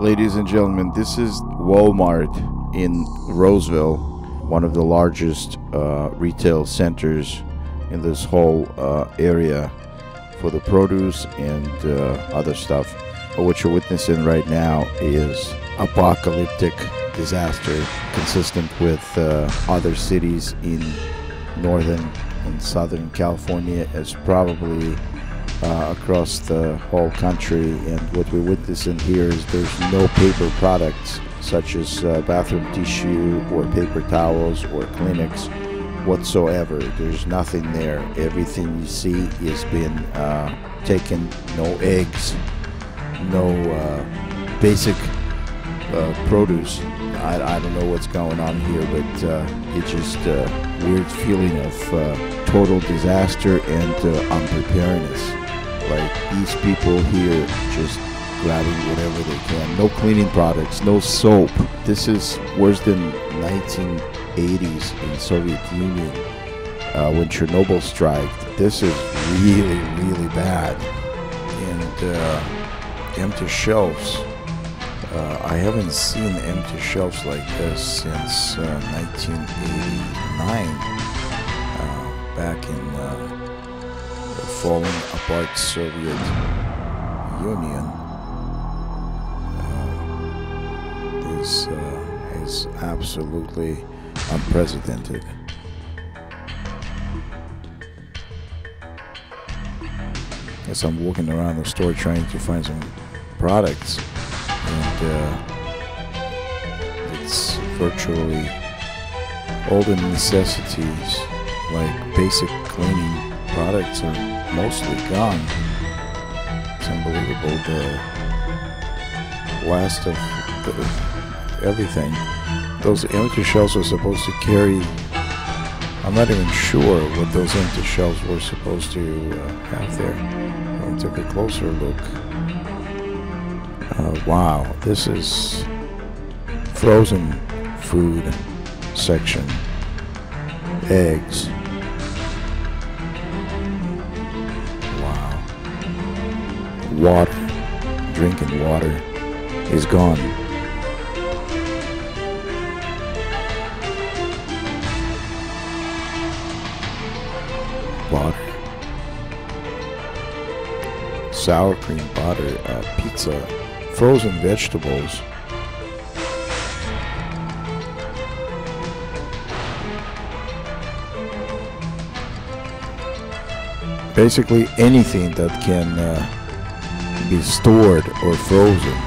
Ladies and gentlemen, this is Walmart in Roseville, one of the largest uh, retail centers in this whole uh, area for the produce and uh, other stuff. But What you're witnessing right now is apocalyptic disaster consistent with uh, other cities in northern and southern California as probably uh, across the whole country. And what we're witnessing here is there's no paper products such as uh, bathroom tissue or paper towels or Kleenex whatsoever. There's nothing there. Everything you see is been uh, taken. No eggs, no uh, basic uh, produce. I, I, don't know what's going on here, but it's just a weird feeling of total disaster and unpreparedness. Like these people here just grabbing whatever they can. No cleaning products, no soap. This is worse than 1980s in Soviet Union uh, when Chernobyl struck. This is really, really bad. And uh, empty shelves. Uh, I haven't seen empty shelves like this since 1989, uh, uh, back in uh, the falling apart Soviet Union. Uh, this is absolutely unprecedented. As I'm walking around the store trying to find some products and uh, it's virtually all the necessities like basic cleaning products are mostly gone. It's unbelievable the last of the, everything. Those empty shelves are supposed to carry. I'm not even sure what those empty shelves were supposed to uh, have there. I took a closer look. Uh, wow, this is frozen food section. Eggs. Water, drinking water is gone. Butter. Sour cream butter, uh, pizza, frozen vegetables. Basically anything that can uh, be stored or frozen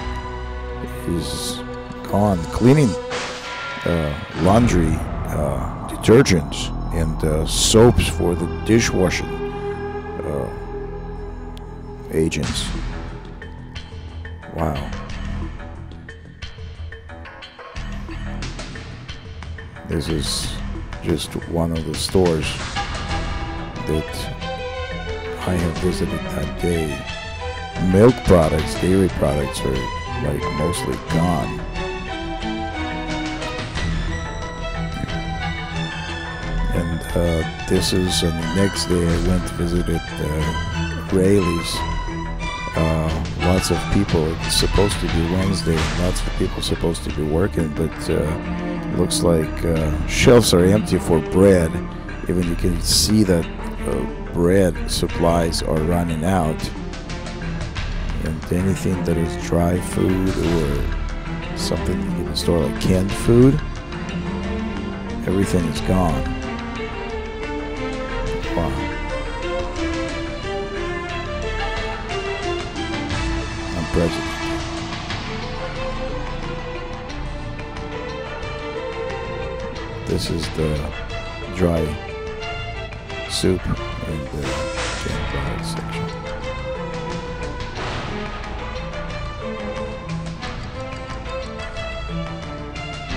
is gone. Cleaning uh, laundry uh, detergents and uh, soaps for the dishwashing uh, agents. Wow. This is just one of the stores that I have visited that day. Milk products, dairy products are like mostly gone. And uh, this is and the next day I went to visited uh, Raley's. Uh, lots of people. It's supposed to be Wednesday. Lots of people supposed to be working, but uh, looks like uh, shelves are empty for bread. Even you can see that uh, bread supplies are running out. And anything that is dry food or something you can store like canned food, everything is gone. Wow. Unprecedented. This is the dry soup in the canned products section.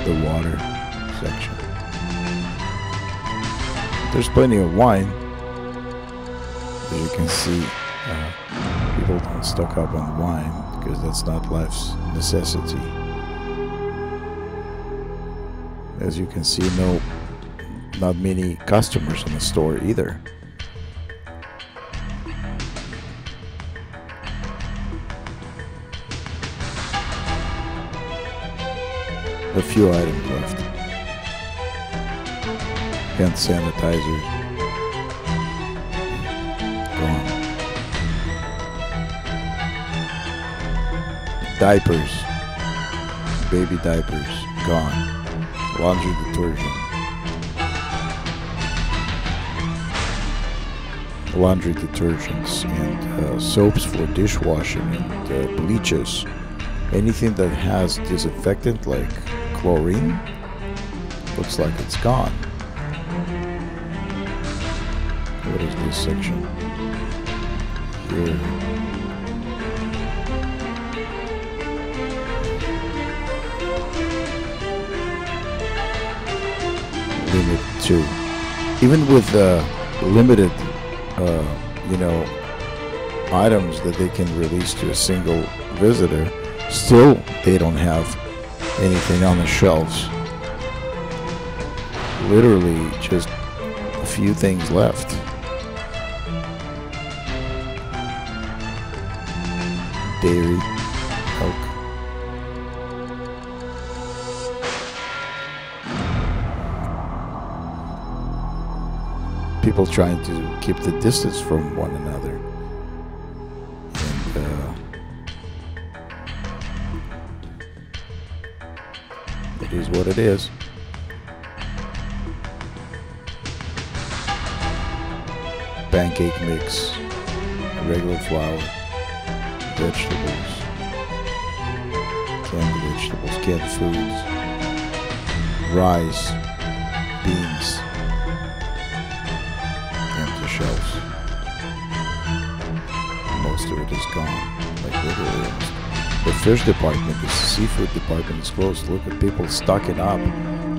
The water section. There's plenty of wine. As you can see, uh, people don't stock up on wine because that's not life's necessity. As you can see, no, not many customers in the store either. A few items left. Hand sanitizer. Gone. Diapers. Baby diapers. Gone. Laundry detergent. Laundry detergents and uh, soaps for dishwashing and uh, bleaches. Anything that has disinfectant like chlorine looks like it's gone. What is this section? Here. Limit two. Even with uh, limited, uh, you know, items that they can release to a single visitor, still they don't have anything on the shelves. Literally just a few things left. Dairy, milk. People trying to keep the distance from one another. It is what it is. Pancake mix, regular flour, vegetables, canned vegetables, canned foods, rice, beans, empty shelves. Most of it is gone, like literally almost. The fish department, the seafood department is closed. Look at people stocking up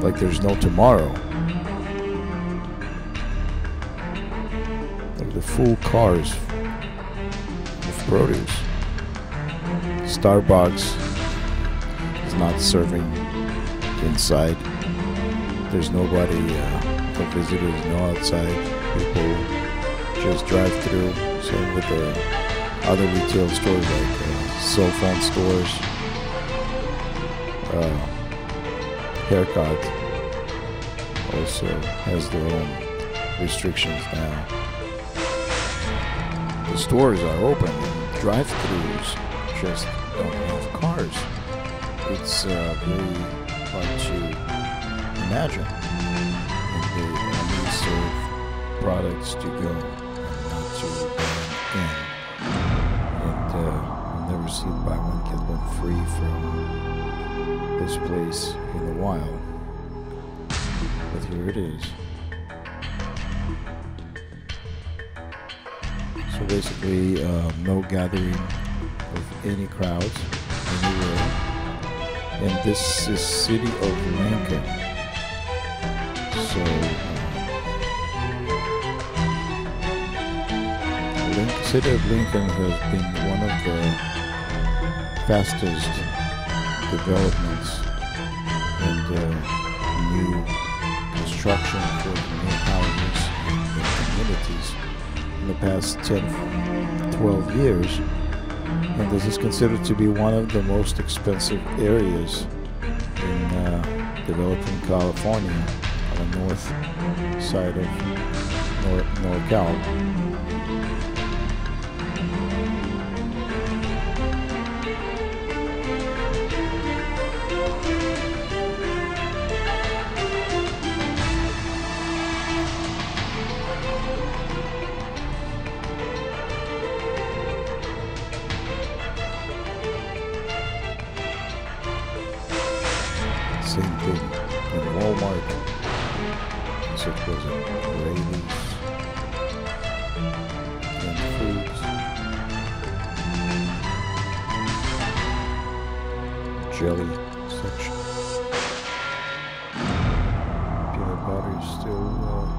like there's no tomorrow. Like the full cars of produce. Starbucks is not serving inside. There's nobody, uh, the visitors no outside. People just drive through. Same with the other retail stores like uh, cell phone stores, uh, haircut also has their own restrictions now. The stores are open, drive-throughs just don't have cars. It's uh, very hard to imagine. And they only serve products to go buy one one free from this place in the wild. But here it is. So basically, uh, no gathering of any crowds anywhere. And this is city of Lincoln. So, uh, city of Lincoln has been one of the fastest developments and uh, new construction for new houses and communities in the past 10, 12 years. And this is considered to be one of the most expensive areas in uh, developing California on the north side of Nor- NorCal. Same thing in Walmart. It was in Raley's and foods. Jelly section. Peanut butter is still uh,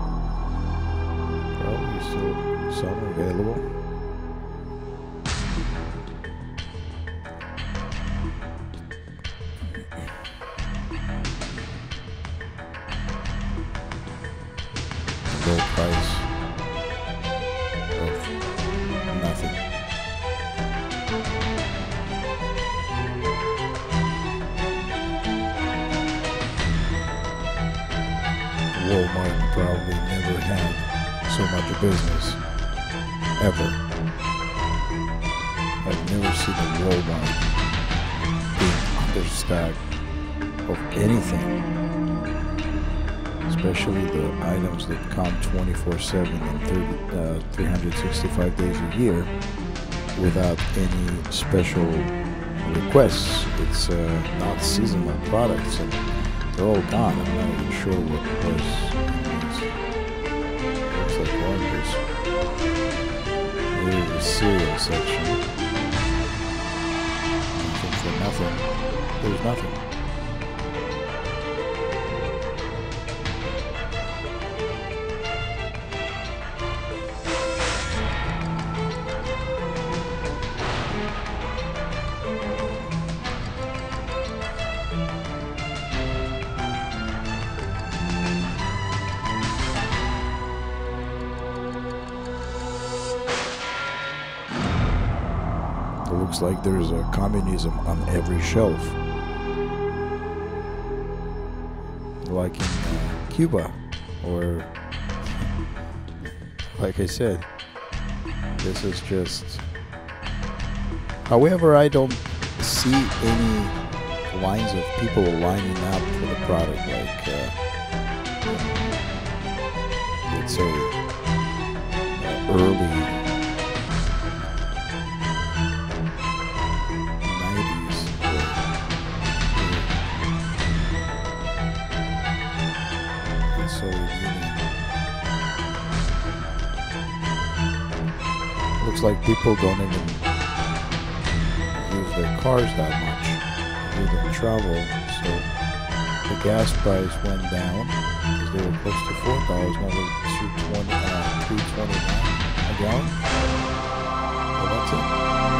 probably still some available. Walmart probably never had so much business ever. I've never seen a Walmart being understaffed of anything, especially the items that come 24/7 and 30, uh, 365 days a year without any special requests. It's uh, not seasonal products, and they're all gone. I'm not even sure what was. Looks like oranges. Here's the cereal section. Nothing for nothing. There's nothing. Looks like there's a communism on every shelf. Like in uh, Cuba, or like I said, this is just. However, I don't see any lines of people lining up for the product, like, uh, say, uh, early looks like people don't even use their cars that much. They don't travel, so the gas price went down because they were close to four dollars, now they're two twenty, uh, three twenty nine a gallon. Well, that's it.